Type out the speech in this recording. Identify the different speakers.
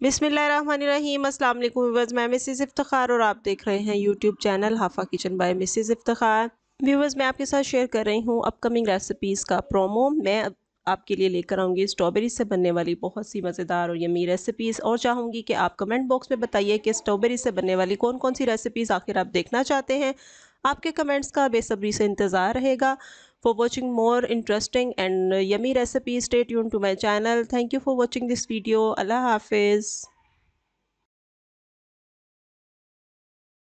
Speaker 1: बिसमीम अस्सलाम व्यूवर्स, मैं मिसिज़ इफ्तार और आप देख रहे हैं यूट्यूब चैनल हाफा किचन बाय मिसिज़ इफ्तार व्यूवर्स, मैं आपके साथ शेयर कर रही हूँ अपकमिंग रेसिपीज़ का प्रोमो मैं आपके लिए लेकर आऊँगी स्ट्रॉबेरी से बनने वाली बहुत सी मज़ेदार और यमी रेसिपीज़ और चाहूँगी कि आप कमेंट बॉक्स में बताइए कि स्ट्रॉबेरी से बनने वाली कौन कौन सी रेसिपीज़ आखिर आप देखना चाहते हैं। आपके कमेंट्स का बेसब्री से इंतज़ार रहेगा। For watching more interesting and yummy recipes. Stay tuned to my channel. Thank you for watching this video. Allah hafiz